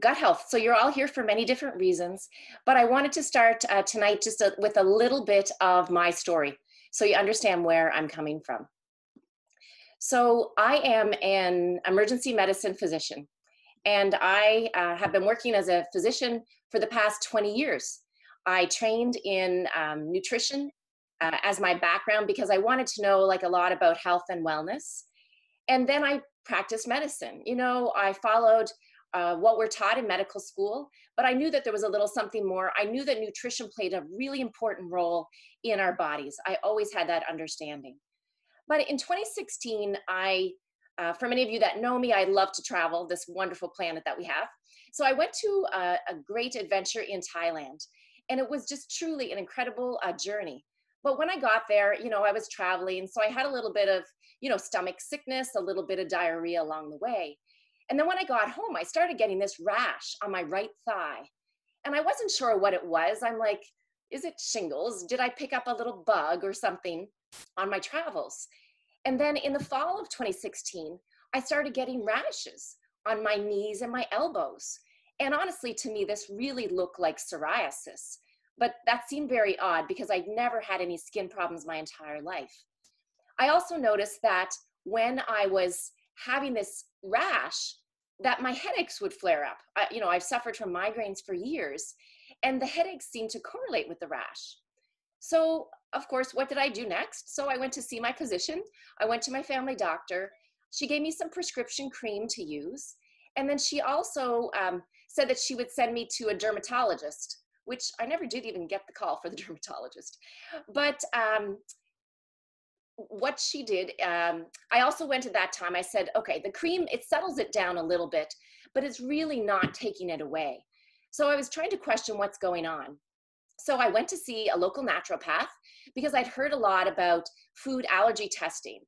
gut health. So you're all here for many different reasons, but I wanted to start uh, tonight just a, with a little bit of my story so you understand where I'm coming from. So I am an emergency medicine physician, and I uh, have been working as a physician for the past 20 years. I trained in um, nutrition uh, as my background because I wanted to know like a lot about health and wellness. And then I practiced medicine. You know, I followed uh, what we're taught in medical school, but I knew that there was a little something more. I knew that nutrition played a really important role in our bodies. I always had that understanding. But in 2016, I, uh, for many of you that know me, I love to travel, this wonderful planet that we have. So I went to a, a great adventure in Thailand, and it was just truly an incredible uh, journey. But when I got there, you know, I was traveling, so I had a little bit of, you know, stomach sickness, a little bit of diarrhea along the way. And then when I got home, I started getting this rash on my right thigh. And I wasn't sure what it was. I'm like, is it shingles? Did I pick up a little bug or something on my travels? And then in the fall of 2016, I started getting rashes on my knees and my elbows. And honestly, to me, this really looked like psoriasis. But that seemed very odd because I'd never had any skin problems my entire life. I also noticed that when I was having this rash, that my headaches would flare up. I, you know, I've suffered from migraines for years, and the headaches seemed to correlate with the rash. So, of course, what did I do next? So, I went to see my physician. I went to my family doctor. She gave me some prescription cream to use. And then she also um, said that she would send me to a dermatologist which I never did even get the call for the dermatologist. But um, what she did, um, I also went at that time, I said, okay, the cream, it settles it down a little bit, but it's really not taking it away. So I was trying to question what's going on. So I went to see a local naturopath because I'd heard a lot about food allergy testing.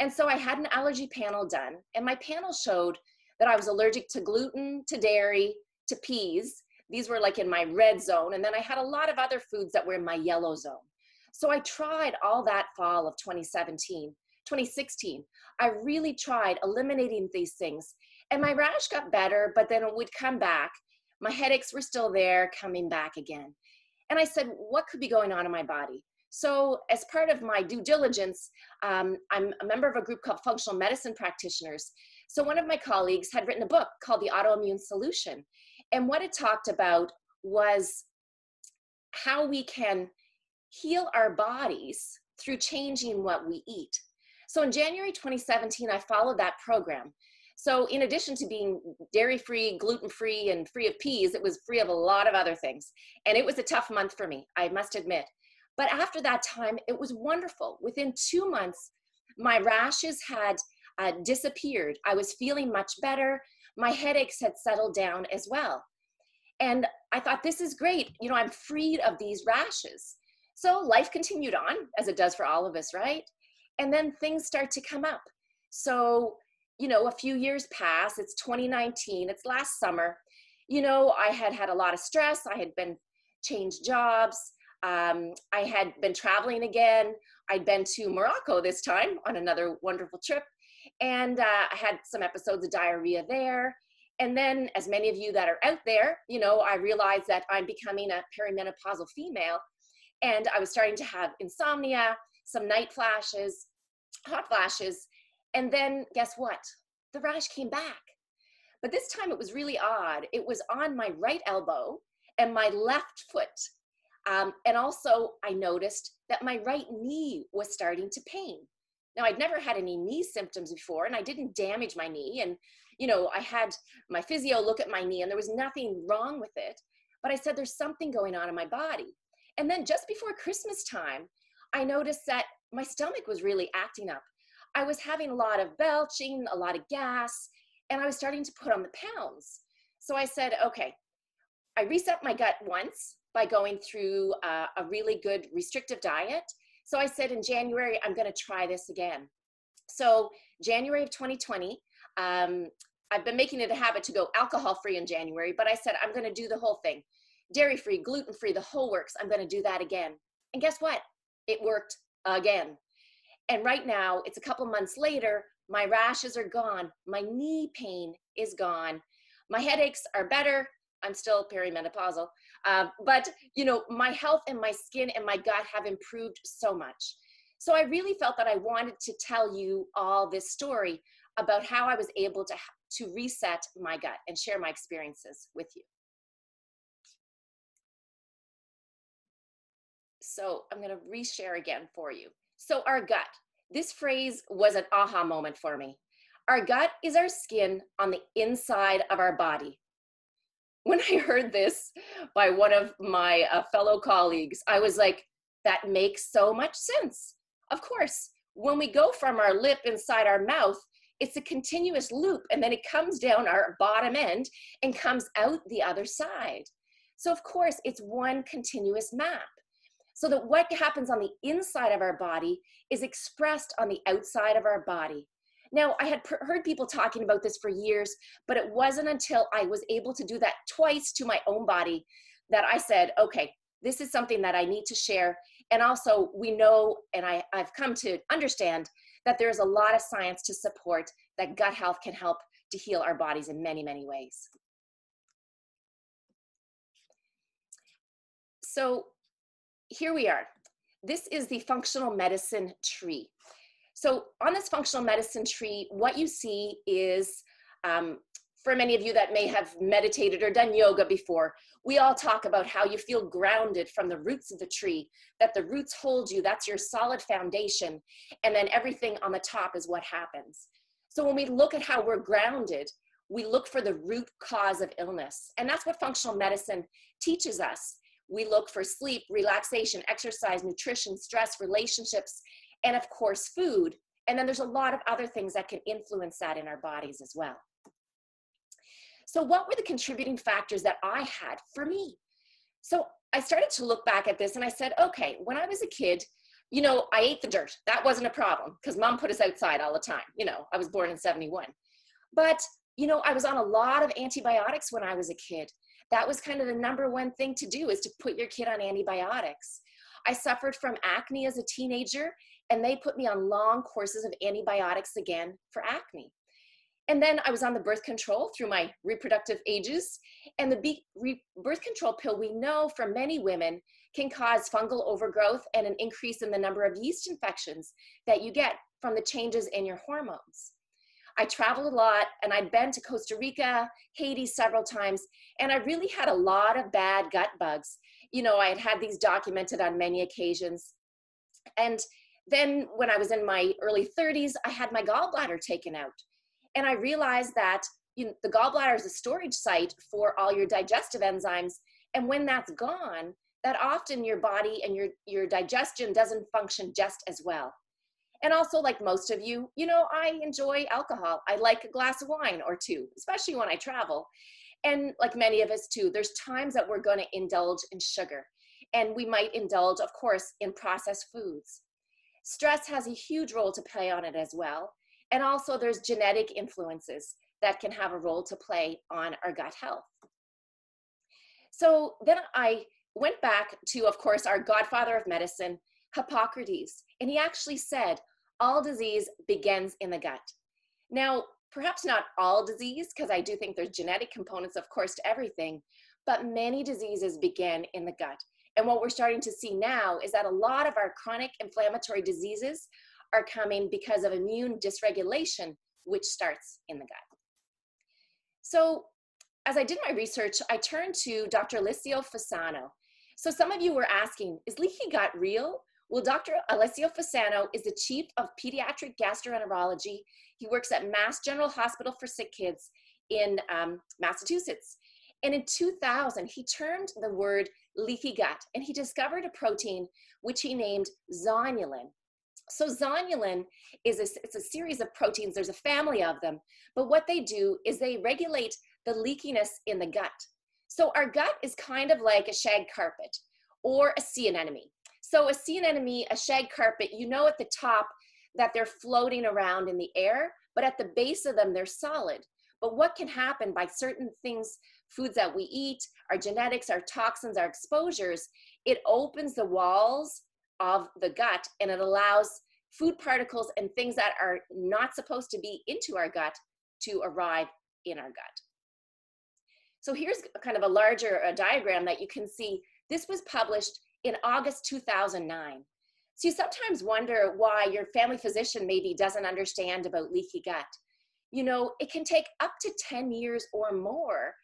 And so I had an allergy panel done, and my panel showed that I was allergic to gluten, to dairy, to peas, these were like in my red zone. And then I had a lot of other foods that were in my yellow zone. So I tried all that fall of 2017, 2016. I really tried eliminating these things. And my rash got better, but then it would come back. My headaches were still there, coming back again. And I said, what could be going on in my body? So, as part of my due diligence, um, I'm a member of a group called Functional Medicine Practitioners. So, one of my colleagues had written a book called The Autoimmune Solution. And what it talked about was how we can heal our bodies through changing what we eat. So in January 2017, I followed that program. So in addition to being dairy free, gluten free, and free of peas, it was free of a lot of other things. And it was a tough month for me, I must admit. But after that time, it was wonderful. Within two months, my rashes had uh, disappeared. I was feeling much better my headaches had settled down as well. And I thought, this is great. You know, I'm freed of these rashes. So life continued on, as it does for all of us, right? And then things start to come up. So, you know, a few years pass. It's 2019, it's last summer. You know, I had had a lot of stress. I had been changed jobs. Um, I had been traveling again. I'd been to Morocco this time on another wonderful trip. And uh, I had some episodes of diarrhea there. And then, as many of you that are out there, you know, I realized that I'm becoming a perimenopausal female. And I was starting to have insomnia, some night flashes, hot flashes. And then, guess what? The rash came back. But this time it was really odd. It was on my right elbow and my left foot. Um, and also, I noticed that my right knee was starting to pain. Now, I'd never had any knee symptoms before, and I didn't damage my knee. And, you know, I had my physio look at my knee, and there was nothing wrong with it. But I said, there's something going on in my body. And then just before Christmas time, I noticed that my stomach was really acting up. I was having a lot of belching, a lot of gas, and I was starting to put on the pounds. So I said, okay, I reset my gut once by going through uh, a really good restrictive diet so I said in January, I'm going to try this again. So January of 2020, um, I've been making it a habit to go alcohol free in January, but I said I'm going to do the whole thing dairy free, gluten free, the whole works. I'm going to do that again. And guess what? It worked again. And right now, it's a couple months later, my rashes are gone, my knee pain is gone, My headaches are better. I'm still perimenopausal, uh, but you know, my health and my skin and my gut have improved so much. So I really felt that I wanted to tell you all this story about how I was able to to reset my gut and share my experiences with you. So I'm going to reshare again for you. So our gut. This phrase was an aha moment for me. Our gut is our skin on the inside of our body. When I heard this by one of my uh, fellow colleagues, I was like, that makes so much sense. Of course, when we go from our lip inside our mouth, it's a continuous loop and then it comes down our bottom end and comes out the other side. So, of course, it's one continuous map. So that what happens on the inside of our body is expressed on the outside of our body. Now, I had heard people talking about this for years, but it wasn't until I was able to do that twice to my own body that I said, okay, this is something that I need to share. And also, we know, and I, I've come to understand that there's a lot of science to support that gut health can help to heal our bodies in many, many ways. So, here we are. This is the functional medicine tree. So on this functional medicine tree, what you see is, um, for many of you that may have meditated or done yoga before, we all talk about how you feel grounded from the roots of the tree, that the roots hold you, that's your solid foundation, and then everything on the top is what happens. So when we look at how we're grounded, we look for the root cause of illness. And that's what functional medicine teaches us. We look for sleep, relaxation, exercise, nutrition, stress, relationships, and of course, food. And then there's a lot of other things that can influence that in our bodies as well. So, what were the contributing factors that I had for me? So, I started to look back at this and I said, okay, when I was a kid, you know, I ate the dirt. That wasn't a problem because mom put us outside all the time. You know, I was born in 71. But, you know, I was on a lot of antibiotics when I was a kid. That was kind of the number one thing to do is to put your kid on antibiotics. I suffered from acne as a teenager and they put me on long courses of antibiotics again for acne. And then I was on the birth control through my reproductive ages. And the birth control pill, we know for many women, can cause fungal overgrowth and an increase in the number of yeast infections that you get from the changes in your hormones. I traveled a lot and I'd been to Costa Rica, Haiti several times, and I really had a lot of bad gut bugs. You know, I had had these documented on many occasions. And then when I was in my early 30s, I had my gallbladder taken out. And I realized that you know, the gallbladder is a storage site for all your digestive enzymes. And when that's gone, that often your body and your, your digestion doesn't function just as well. And also, like most of you, you know, I enjoy alcohol. I like a glass of wine or two, especially when I travel. And like many of us too, there's times that we're going to indulge in sugar. And we might indulge, of course, in processed foods. Stress has a huge role to play on it as well. And also there's genetic influences that can have a role to play on our gut health. So then I went back to, of course, our godfather of medicine, Hippocrates, and he actually said, all disease begins in the gut. Now, perhaps not all disease, because I do think there's genetic components, of course, to everything, but many diseases begin in the gut. And what we're starting to see now is that a lot of our chronic inflammatory diseases are coming because of immune dysregulation, which starts in the gut. So, as I did my research, I turned to Dr. Alessio Fasano. So, some of you were asking, is leaky gut real? Well, Dr. Alessio Fasano is the chief of pediatric gastroenterology. He works at Mass General Hospital for Sick Kids in um, Massachusetts. And in 2000, he termed the word leaky gut and he discovered a protein which he named zonulin. So zonulin is a, it's a series of proteins. There's a family of them, but what they do is they regulate the leakiness in the gut. So our gut is kind of like a shag carpet or a sea anemone. So a sea anemone, a shag carpet, you know at the top that they're floating around in the air, but at the base of them, they're solid. But what can happen by certain things, foods that we eat, our genetics, our toxins, our exposures, it opens the walls of the gut and it allows food particles and things that are not supposed to be into our gut to arrive in our gut. So here's kind of a larger uh, diagram that you can see. This was published in August 2009. So you sometimes wonder why your family physician maybe doesn't understand about leaky gut. You know, it can take up to 10 years or more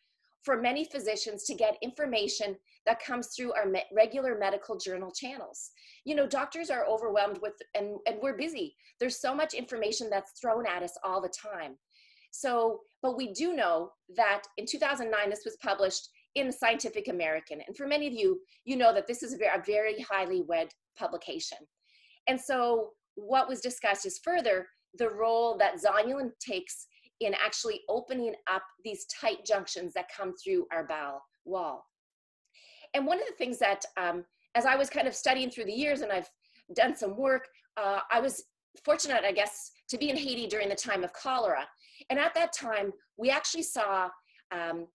for many physicians to get information that comes through our me- regular medical journal channels. You know, doctors are overwhelmed with, and, and we're busy. There's so much information that's thrown at us all the time. So, but we do know that in 2009, this was published in Scientific American. And for many of you, you know that this is a very, highly read publication. And so, what was discussed is further the role that zonulin takes in actually opening up these tight junctions that come through our bowel wall. And one of the things that, um, as I was kind of studying through the years and I've done some work, uh, I was fortunate, I guess, to be in Haiti during the time of cholera. And at that time, we actually saw um,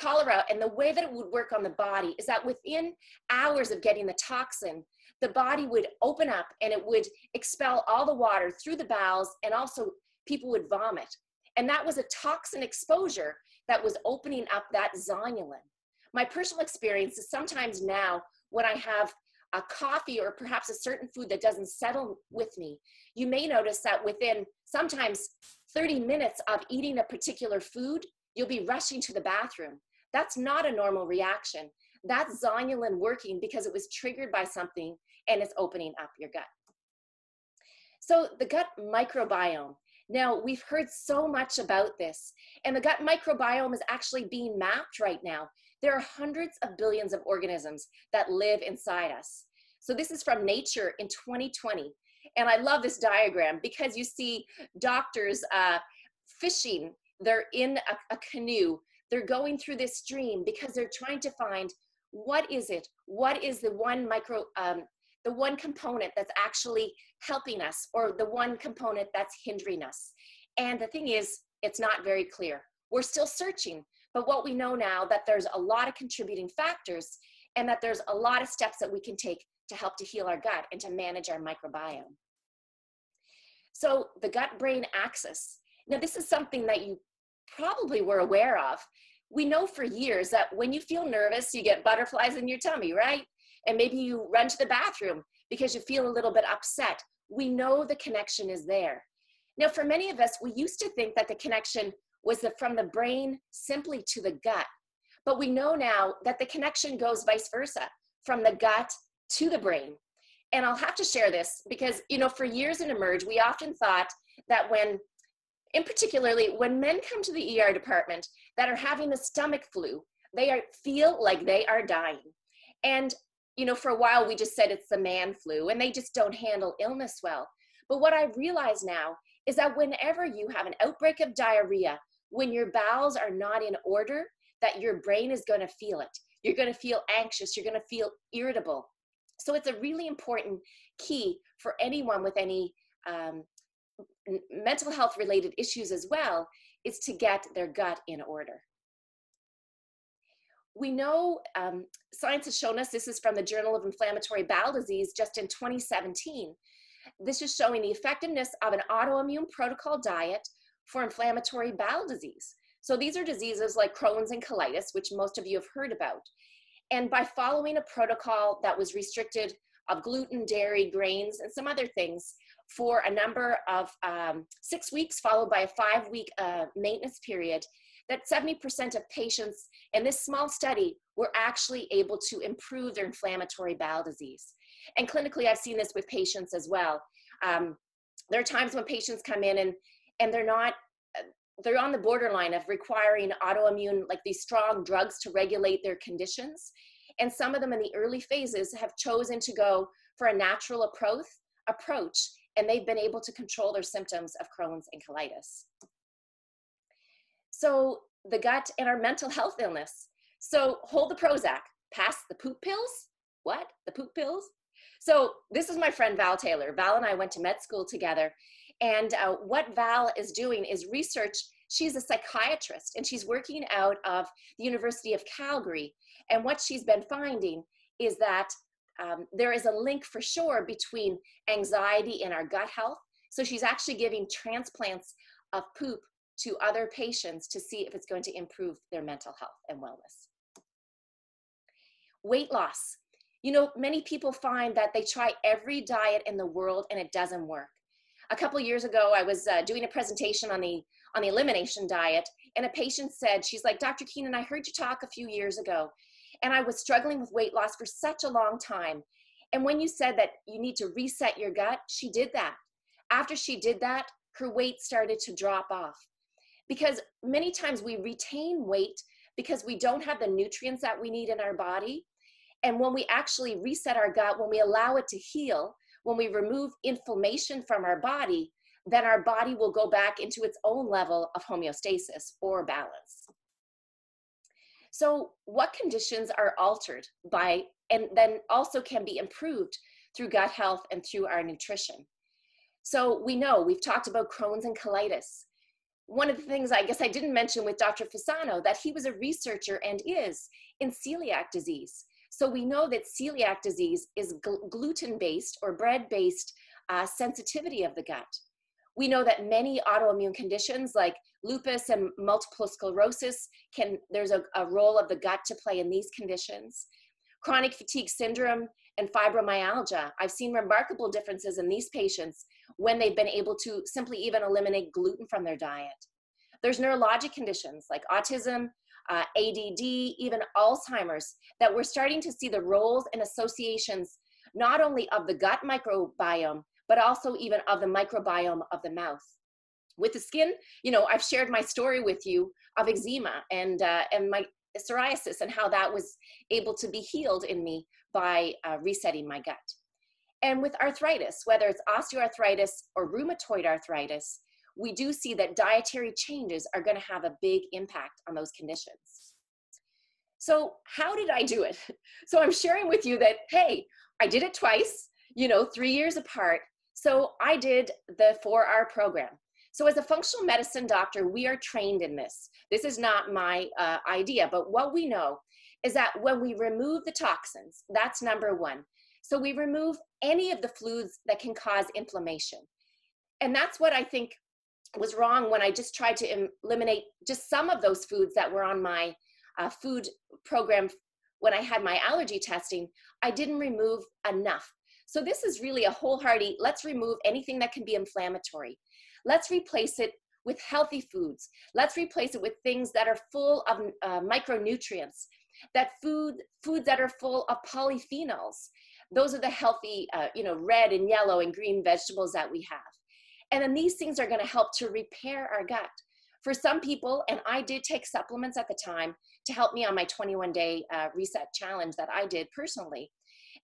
cholera and the way that it would work on the body is that within hours of getting the toxin, the body would open up and it would expel all the water through the bowels and also people would vomit. And that was a toxin exposure that was opening up that zonulin. My personal experience is sometimes now when I have a coffee or perhaps a certain food that doesn't settle with me, you may notice that within sometimes 30 minutes of eating a particular food, you'll be rushing to the bathroom. That's not a normal reaction. That's zonulin working because it was triggered by something and it's opening up your gut. So the gut microbiome. Now, we've heard so much about this, and the gut microbiome is actually being mapped right now. There are hundreds of billions of organisms that live inside us. So this is from Nature in 2020. And I love this diagram because you see doctors uh, fishing, they're in a, a canoe, they're going through this stream because they're trying to find what is it? What is the one micro, um, the one component that's actually helping us or the one component that's hindering us? And the thing is, it's not very clear. We're still searching, but what we know now that there's a lot of contributing factors and that there's a lot of steps that we can take to help to heal our gut and to manage our microbiome. So the gut brain axis. Now this is something that you probably were aware of. We know for years that when you feel nervous, you get butterflies in your tummy, right? And maybe you run to the bathroom because you feel a little bit upset. We know the connection is there. Now, for many of us, we used to think that the connection was the, from the brain simply to the gut. But we know now that the connection goes vice versa from the gut to the brain. And I'll have to share this because, you know, for years in Emerge, we often thought that when in particularly when men come to the ER department that are having the stomach flu, they are, feel like they are dying. And, you know, for a while we just said it's the man flu and they just don't handle illness well. But what I realize now is that whenever you have an outbreak of diarrhea, when your bowels are not in order, that your brain is going to feel it. You're going to feel anxious. You're going to feel irritable. So it's a really important key for anyone with any um, mental health related issues as well is to get their gut in order. We know um, science has shown us, this is from the Journal of Inflammatory Bowel Disease just in 2017. This is showing the effectiveness of an autoimmune protocol diet for inflammatory bowel disease. So these are diseases like Crohn's and colitis, which most of you have heard about. And by following a protocol that was restricted of gluten, dairy, grains, and some other things, for a number of um, six weeks, followed by a five week uh, maintenance period, that 70% of patients in this small study were actually able to improve their inflammatory bowel disease. And clinically, I've seen this with patients as well. Um, there are times when patients come in and, and they're not, they're on the borderline of requiring autoimmune, like these strong drugs to regulate their conditions. And some of them in the early phases have chosen to go for a natural approach, approach and they've been able to control their symptoms of Crohn's and colitis. So the gut and our mental health illness. So hold the Prozac, pass the poop pills. What? The poop pills? So this is my friend Val Taylor. Val and I went to med school together. And uh, what Val is doing is research. She's a psychiatrist and she's working out of the University of Calgary. And what she's been finding is that um, there is a link for sure between anxiety and our gut health. So she's actually giving transplants of poop to other patients to see if it's going to improve their mental health and wellness. Weight loss. You know, many people find that they try every diet in the world and it doesn't work. A couple years ago, I was uh, doing a presentation on the on the elimination diet, and a patient said, "She's like, Dr. Keenan, I heard you talk a few years ago, and I was struggling with weight loss for such a long time. And when you said that you need to reset your gut, she did that. After she did that, her weight started to drop off. Because many times we retain weight because we don't have the nutrients that we need in our body. And when we actually reset our gut, when we allow it to heal, when we remove inflammation from our body, then our body will go back into its own level of homeostasis or balance. So, what conditions are altered by and then also can be improved through gut health and through our nutrition? So, we know we've talked about Crohn's and colitis. One of the things I guess I didn't mention with Dr. Fasano that he was a researcher and is in celiac disease. So we know that celiac disease is gl- gluten based or bread based uh, sensitivity of the gut. We know that many autoimmune conditions like lupus and multiple sclerosis can, there's a, a role of the gut to play in these conditions. Chronic fatigue syndrome and fibromyalgia, I've seen remarkable differences in these patients when they've been able to simply even eliminate gluten from their diet. There's neurologic conditions like autism, uh, ADD, even Alzheimer's, that we're starting to see the roles and associations not only of the gut microbiome, but also even of the microbiome of the mouth. With the skin, you know, I've shared my story with you of eczema and uh, and my psoriasis and how that was able to be healed in me by uh, resetting my gut. And with arthritis, whether it's osteoarthritis or rheumatoid arthritis, we do see that dietary changes are going to have a big impact on those conditions. So, how did I do it? So, I'm sharing with you that, hey, I did it twice, you know, three years apart. So, I did the 4R program. So, as a functional medicine doctor, we are trained in this. This is not my uh, idea, but what we know is that when we remove the toxins, that's number one. So, we remove any of the fluids that can cause inflammation. And that's what I think was wrong when I just tried to eliminate just some of those foods that were on my uh, food program when I had my allergy testing. I didn't remove enough. So this is really a wholehearted, let's remove anything that can be inflammatory. Let's replace it with healthy foods. Let's replace it with things that are full of uh, micronutrients, that food, foods that are full of polyphenols. Those are the healthy, uh, you know, red and yellow and green vegetables that we have. And then these things are going to help to repair our gut. For some people, and I did take supplements at the time to help me on my 21 day uh, reset challenge that I did personally.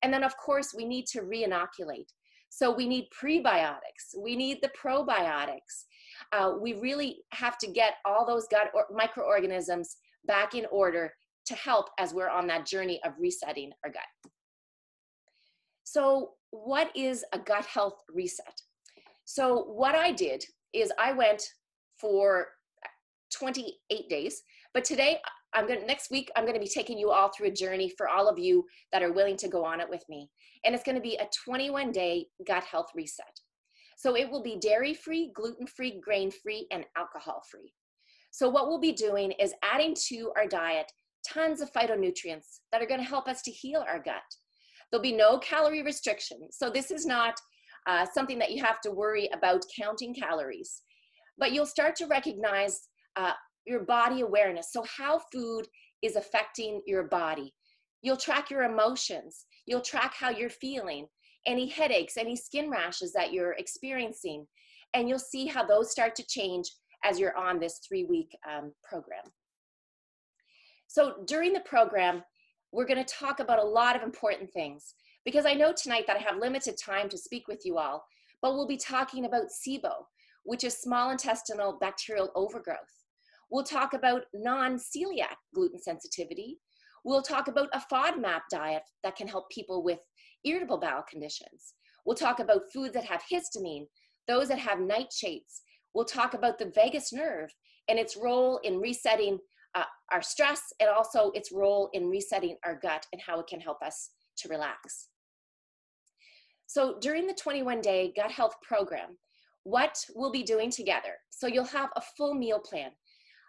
And then, of course, we need to re inoculate. So we need prebiotics, we need the probiotics. Uh, we really have to get all those gut or microorganisms back in order to help as we're on that journey of resetting our gut. So, what is a gut health reset? So what I did is I went for 28 days, but today I'm going to, next week, I'm going to be taking you all through a journey for all of you that are willing to go on it with me. And it's going to be a 21 day gut health reset. So it will be dairy free, gluten free, grain free, and alcohol free. So what we'll be doing is adding to our diet tons of phytonutrients that are going to help us to heal our gut. There'll be no calorie restriction. So this is not uh, something that you have to worry about counting calories. But you'll start to recognize uh, your body awareness. So, how food is affecting your body. You'll track your emotions, you'll track how you're feeling, any headaches, any skin rashes that you're experiencing, and you'll see how those start to change as you're on this three week um, program. So, during the program, we're going to talk about a lot of important things because I know tonight that I have limited time to speak with you all, but we'll be talking about SIBO, which is small intestinal bacterial overgrowth. We'll talk about non celiac gluten sensitivity. We'll talk about a FODMAP diet that can help people with irritable bowel conditions. We'll talk about foods that have histamine, those that have nightshades. We'll talk about the vagus nerve and its role in resetting uh, our stress and also its role in resetting our gut and how it can help us to relax. So during the 21 day gut health program, what we'll be doing together. So you'll have a full meal plan.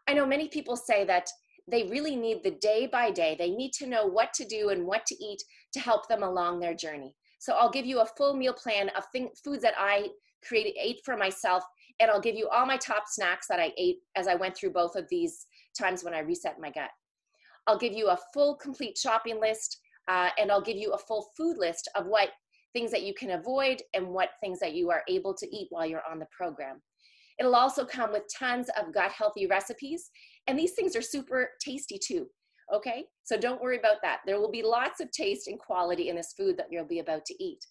I know many people say that they really need the day by day. They need to know what to do and what to eat to help them along their journey. So I'll give you a full meal plan of thing, foods that I created, ate for myself, and I'll give you all my top snacks that I ate as I went through both of these times when I reset my gut. I'll give you a full complete shopping list, uh, and I'll give you a full food list of what things that you can avoid and what things that you are able to eat while you're on the program. It'll also come with tons of gut healthy recipes, and these things are super tasty too. Okay, so don't worry about that. There will be lots of taste and quality in this food that you'll be about to eat.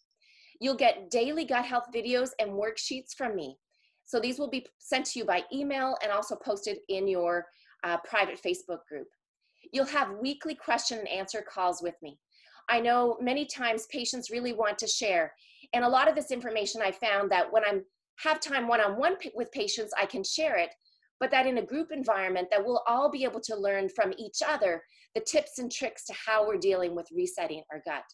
You'll get daily gut health videos and worksheets from me. So these will be sent to you by email and also posted in your uh, private Facebook group. You'll have weekly question and answer calls with me. I know many times patients really want to share. And a lot of this information I found that when I have time one-on-one with patients, I can share it, but that in a group environment that we'll all be able to learn from each other the tips and tricks to how we're dealing with resetting our gut.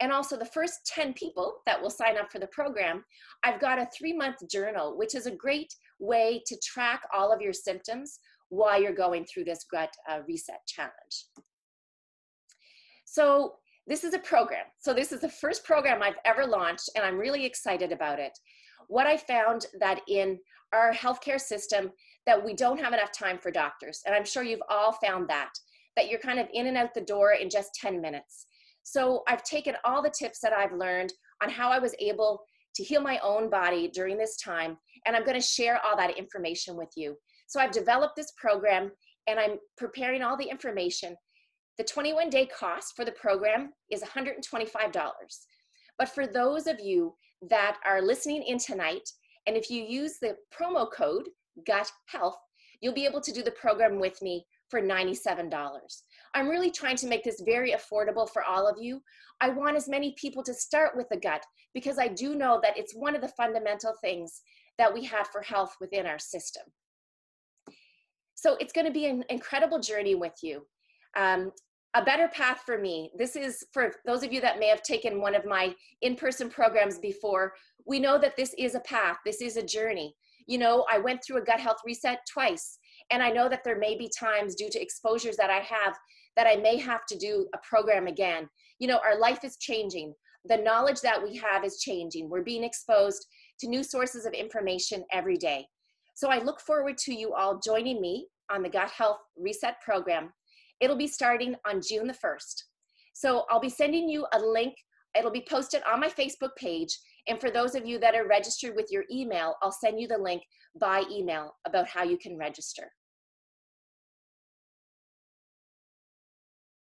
And also the first 10 people that will sign up for the program, I've got a three month journal, which is a great way to track all of your symptoms while you're going through this gut uh, reset challenge. So this is a program. So this is the first program I've ever launched and I'm really excited about it. What I found that in our healthcare system that we don't have enough time for doctors. And I'm sure you've all found that, that you're kind of in and out the door in just 10 minutes. So I've taken all the tips that I've learned on how I was able to heal my own body during this time, and I'm going to share all that information with you. So I've developed this program and I'm preparing all the information the 21 day cost for the program is $125. But for those of you that are listening in tonight, and if you use the promo code GUT HEALTH, you'll be able to do the program with me for $97. I'm really trying to make this very affordable for all of you. I want as many people to start with the gut because I do know that it's one of the fundamental things that we have for health within our system. So it's going to be an incredible journey with you. Um, a better path for me. This is for those of you that may have taken one of my in person programs before. We know that this is a path, this is a journey. You know, I went through a gut health reset twice, and I know that there may be times due to exposures that I have that I may have to do a program again. You know, our life is changing. The knowledge that we have is changing. We're being exposed to new sources of information every day. So I look forward to you all joining me on the Gut Health Reset program It'll be starting on June the 1st. So I'll be sending you a link. It'll be posted on my Facebook page. And for those of you that are registered with your email, I'll send you the link by email about how you can register.